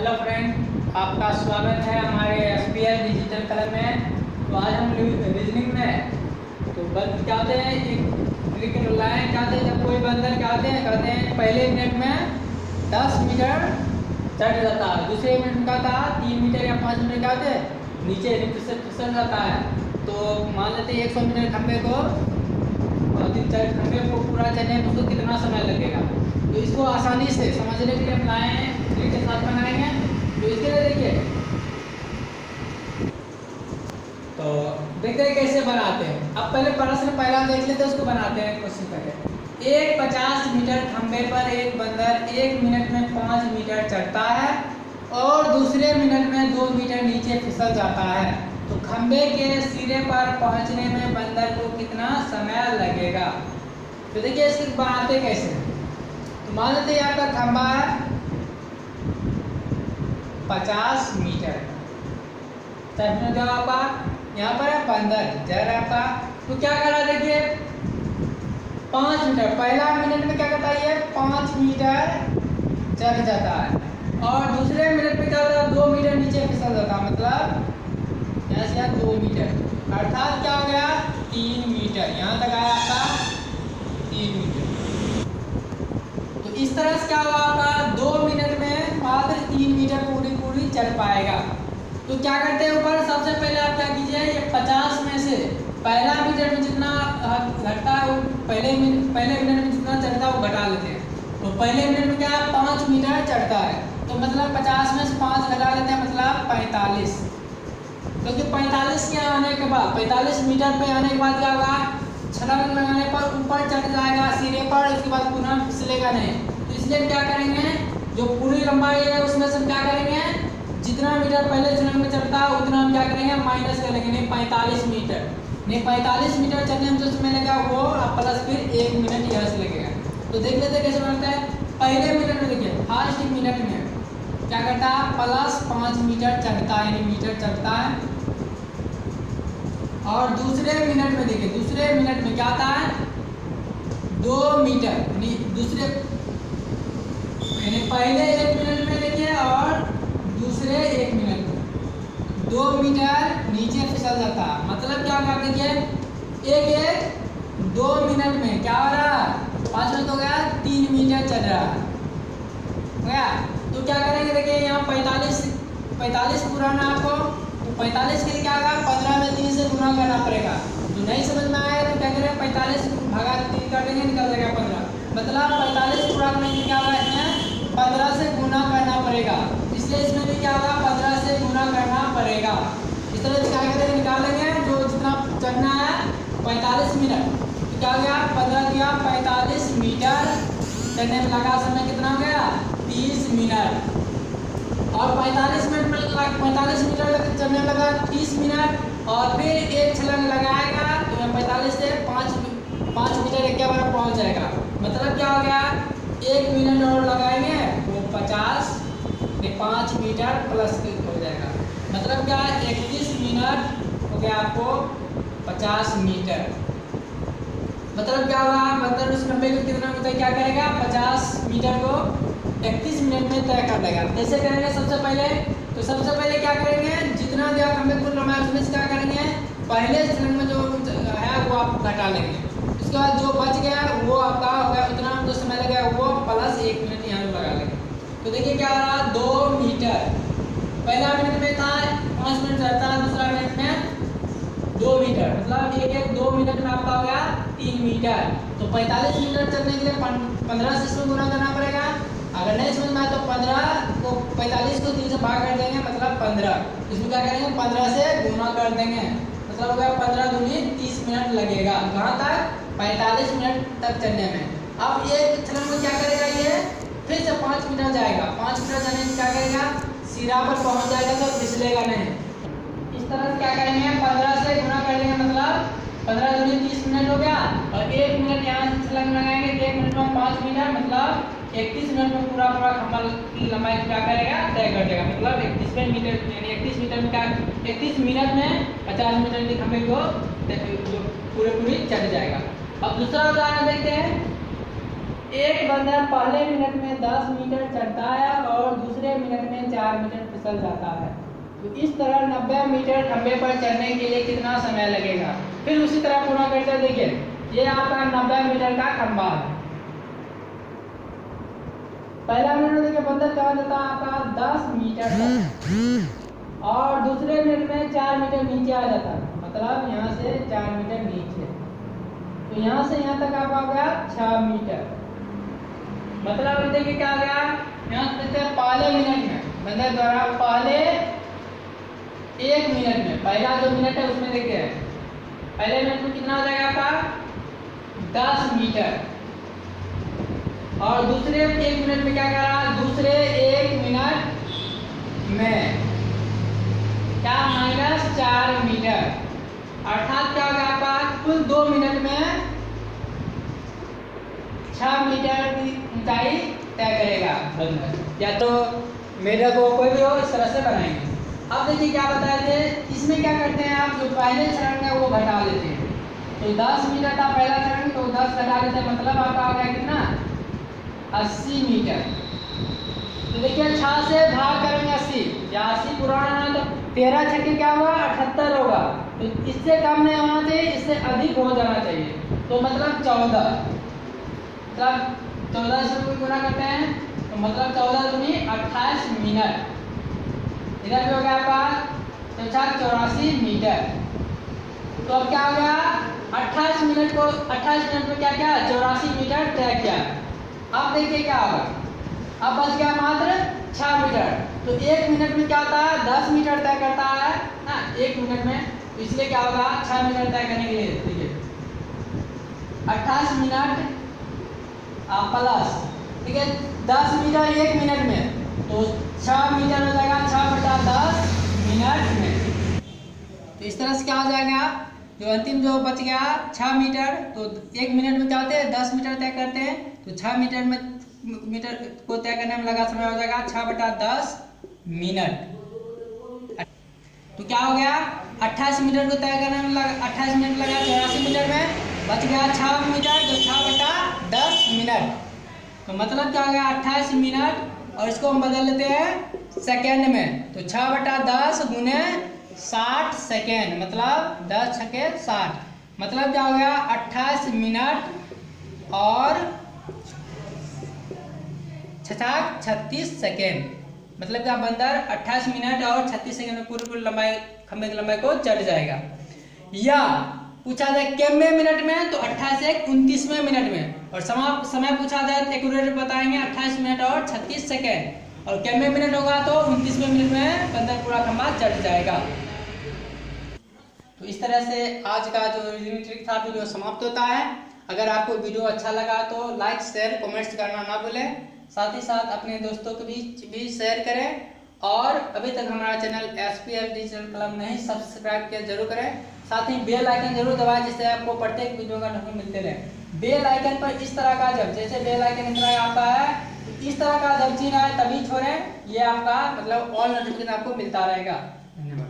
Hello friend आपका स्वागत है हमारे S P L digital colour में। तो आज हम रीजनिंग में तो बंद क्या होते हैं एक लाइन क्या होते हैं, जब कोई बंदर क्या होते हैं, कहते हैं, पहले मिनट में दस मीटर चढ़ जाता है। दूसरे मिनट क्या था तीन मीटर या पाँच मीटर क्या होते हैं। नीचे से फिसल जाता है। तो मान लेते हैं एक सौ मीटर खंबे को, और दिन चढ़ खंबे को पूरा चढ़ने में उसको कितना समय लगेगा? तो इसको आसानी से समझने के लिए हैं ट्री के साथ बनाएँगे तो इसके लिए देखिए। तो देखते हैं कैसे बनाते हैं। अब पहले प्रश्न पहला देख लेते हैं, उसको बनाते हैं क्वेश्चन पहले। एक पचास मीटर खंबे पर एक बंदर एक मिनट में पाँच मीटर चढ़ता है और दूसरे मिनट में दो मीटर नीचे फिसल जाता है। तो खंबे के सिरे पर पहुँचने में बंदर को कितना समय लगेगा? तो देखिए इसको बनाते कैसे तो मान लेते हैं आपका खंबा पचास मीटर। तब जो आपका यहाँ पर है पंद्रह जर आपका तो क्या करा देखिए? पाँच मीटर। पहला मिनट में क्या करता है पाँच मीटर चढ़ जाता है। और दूसरे मिनट में क्या होता है? दो मीटर नीचे फिसल जाता है। मतलब यहाँ से दो मीटर। अर्थात क्या हो गया? तीन मीटर। यहाँ तक आया आपका तीन मीटर तो इस तरह से क्या हुआ आपका? दो मिनट में मात्र तीन मीटर पूरी पूरी चढ़ पाएगा। तो क्या करते हैं ऊपर? सबसे पहले आप क्या कीजिए, ये पचास में से पहला मीटर में जितना घटता है, वो पहले पहले मिनट में जितना चढ़ता है, वो घटा लेते हैं। तो पहले मिनट में क्या? पाँच मीटर चढ़ता है। तो मतलब पचास में से पाँच घटा लेते हैं मतलब पैंतालीस। क्योंकि तो पैंतालीस के आने के बाद पैंतालीस मीटर पे आने के बाद क्या होगा? छलांग लगाने पर ऊपर चढ़ जाएगा, सिरे पर उसके बाद पुनः फिसलेगा नहीं। इसलिए क्या करेंगे? जो पूरी लंबाई है, उसमें से क्या करेंगे? जितना मीटर पहले छलांग में चढ़ता है, उतना हम क्या करेंगे? माइनस कर लेंगे, नहीं, पैंतालीस मीटर। नहीं, पैंतालीस मीटर चढ़ने में जो समय लगेगा वो प्लस फिर एक मिनट यहाँ से लगेगा। तो देख लेते कैसे बनता है। पहले मिनट में देखिए फ़र्स्ट मिनट में क्या करता है? प्लस पाँच मीटर चढ़ता है, यानी मीटर चढ़ता है। और दूसरे मिनट में देखिए, दूसरे मिनट में क्या आता है? दो मीटर दूसरे यानी पहले एक मिनट में देखिए और दूसरे एक मिनट में। दो मीटर नीचे फिसल जाता। है मतलब क्या होगा देखिए एक एक, दो मिनट में। क्या हो रहा? है पाँच मिनट हो गया, तीन मीटर चल रहा। है गया? तो क्या करेंगे देखिए यहाँ पैंतालीस पैंतालीस पुराना आपको तो पैंतालीस के लिए क्या होगा? पंद्रह में तीन से गुना करना पड़ेगा। तो नहीं समझ में आया तो क्या करें? पैंतालीस भागा तीन कर देंगे, निकल जाएगा पंद्रह। मतलब पैंतालीस पूरा करने के क्या होगा इसमें पंद्रह से गुना करना पड़ेगा। इसलिए इसमें भी क्या होगा? पंद्रह से गुना करना पड़ेगा। इस तरह से क्या करेंगे? निकालेंगे जो जितना चढ़ना है, पैंतालीस मिनट। तो क्या हो गया, पंद्रह दिया पैंतालीस मीटर। चढ़ने में लगा समय कितना हो गया? तीस मिनट। और 45 मिनट में पैंतालीस मीटर चलने लगा 30 मिनट। और फिर एक छलांग लगाएगा तो पैंतालीस से पाँच पाँच मीटर एक बार पहुँच जाएगा। मतलब क्या हो गया? एक मिनट और लगाएँगे। पाँच मीटर प्लस हो जाएगा। मतलब क्या? इकतीस मिनट हो गया आपको पचास मीटर। मतलब क्या होगा मतलब उस खंबे को कितना मीटर क्या करेगा? पचास मीटर को इकतीस मिनट में तय कर देगा। कैसे करेंगे सबसे पहले। तो सबसे पहले क्या करेंगे? जितना दिया हमें कुल लंबाई उसमें से क्या करेंगे? पहले चरण में जो है वो आप घटा लेंगे। उसके बाद जो बच गया, वो आपका हो गया उतना। जो समय लगेगा वो प्लस एक मिनट। तो देखिए क्या हो रहा, दो मीटर। पहला मिनट में था, पाँच मिनट रहता है दूसरा मिनट में दो मीटर। मतलब एक एक दो मिनट में आपका हो गया तीन मीटर। तो पैंतालीस मीटर चलने के लिए पंद्रह से इसमें गुना करना पड़ेगा। अगर नहीं समझ में आए तो पंद्रह को, पैंतालीस को तीन से भाग कर देंगे मतलब पंद्रह। इसमें क्या करेंगे? पंद्रह से गुना कर देंगे। मतलब होगा पंद्रह दूनी तीस मिनट लगेगा। कहाँ तक? पैंतालीस मिनट तक चलने में। अब ये चलन में क्या करेगा ये? फिर से पाँच मीटर जाएगा। पाँच मीटर जाने से क्या करेगा? सिरा पर पहुँच जाएगा तो फिसलेगा नहीं। इस तरह से क्या करेंगे? पंद्रह से गुना कर देंगे मतलब पंद्रह दूनी तीस मिनट हो गया और एक मिनट यहाँ से छलांग लगाएँगे एक मिनट में पाँच मीटर मतलब इकतीस मिनट में पूरा पूरा खंबा की लंबाई क्या करेगा? तय कर देगा। मतलब इकतीस मीटर, यानी इकतीस मीटर में क्या इकतीस मिनट में पचास मीटर के खंबे को पूरे पूरी चढ़ जाएगा। अब दूसरा उदाहरण देखते हैं। एक बंदा पहले मिनट में 10 मीटर चढ़ता है और दूसरे मिनट में चार मीटर फिसल जाता है। तो इस तरह 90 मीटर खंबे पर चढ़ने के लिए कितना समय लगेगा? फिर उसी तरह पूरा करते देखिए, ये आपका 90 मीटर का खंबा है। पहला मिनट देखिए बंदर कहा जाता है आपका? 10 मीटर और दूसरे मिनट में चार मीटर नीचे आ जाता है। मतलब यहाँ से चार मीटर नीचे। तो यहाँ से यहाँ तक आप आ गया छह मीटर। मतलब देखिए क्या आ गया? यहाँ पहले मिनट में। बंदर द्वारा पहले एक मिनट में। पहला जो मिनट है, उसमें देखिए। पहले मिनट में कितना हो जाएगा आपका? दस मीटर। और दूसरे एक मिनट में क्या कर रहा? है दूसरे एक मिनट में। क्या? माइनस चार मीटर। अर्थात क्या होगा आपका? कुल दो मिनट में छह मीटर की ऊंचाई तय करेगा या तो मेढक को कोई भी हो इस तरह से बनाएँगे। अब देखिए क्या बताए थे, इसमें क्या करते हैं आप? जो पहले चरण है, वो घटा लेते हैं। तो 10 मीटर था पहला चरण तो 10 घटा लेते हैं मतलब आपका आ गया कितना? 80 मीटर। तो देखिए, छह से भाग करेंगे अस्सी। या अस्सी पुराना है तो तेरह छक्के क्या होगा अठहत्तर होगा। तो इससे कम नहीं होना चाहिए, इससे अधिक हो जाना चाहिए। तो मतलब चौदह। मतलब चौदह से कोई गुना करते हैं तो मतलब चौदह दूनी अट्ठाईस मिनट इधर भी हो गया आपका चौथा चौरासी मीटर। तो अब क्या हो गया? अट्ठाईस मिनट को, अट्ठाईस मिनट में क्या क्या? चौरासी मीटर तय किया। अब देखिए क्या होगा। अब बच गया मात्र छह मीटर। तो एक मिनट में क्या होता है? दस मीटर तय करता है। ना एक मिनट में। तो इसलिए क्या होगा? छह मिनट तय करने के लिए, देखिए। अट्ठाईस मिनट प्लस ठीक है? दस मीटर एक मिनट में तो छह मीटर हो जाएगा छह बटा दस मिनट में। तो इस तरह से क्या हो जाएगा? जो अंतिम जो बच गया, छह मीटर तो एक मिनट में क्या होते हैं? दस मीटर तय करते हैं तो छह मीटर में, मीटर को तय करने में लगा समय हो जाएगा छह बटा दस मिनट। तो क्या हो गया? अट्ठाईस मीटर को तय करने में अट्ठाईस मिनट लगा, चौरासी मीटर में। बच गया छह मीटर तो छह बटा दस मिनट। तो मतलब क्या हो गया? अट्ठाईस मिनट, और इसको हम बदल लेते हैं सेकेंड में। तो छह बटा दस गुने साठ सेकेंड मतलब दस छके साठ। मतलब क्या हो गया? अट्ठाईस मिनट, और छठाक छत्तीस सेकेंड। मतलब क्या बंदर 28 मिनट और 36 सेकेंड में पूरी पूरी लंबाई खंबे की लंबाई को चढ़ जाएगा। या पूछा जाए कैमे मिनट में तो अट्ठाईस एक उनतीसवें मिनट में। और समय समय पूछा जाए तो एक्यूरेट बताएँगे अट्ठाईस मिनट और छत्तीस सेकेंड। और कैमे मिनट होगा तो उनतीसवें मिनट में बंदर पूरा खंबा चढ़ जाएगा। तो इस तरह से आज का जो ट्रिक था वीडियो समाप्त होता है। अगर आपको वीडियो अच्छा लगा तो लाइक शेयर कमेंट्स करना ना भूलें। साथ ही साथ अपने दोस्तों के बीच भी शेयर करें। और अभी तक हमारा channel S P L digital club नहीं सब्सक्राइब किया, ज़रूर करें। साथ ही बेल आइकन ज़रूर दबाएँ जिससे आपको प्रत्येक वीडियो का नोटिफिकेशन मिलते रहे। बेल आइकन पर इस तरह का जब, जैसे बेल आइकन तरह आता है तो इस तरह का जब चीन आए तभी छोड़ें, ये आपका मतलब ऑल नोटिफिकेशन आपको मिलता रहेगा। धन्यवाद।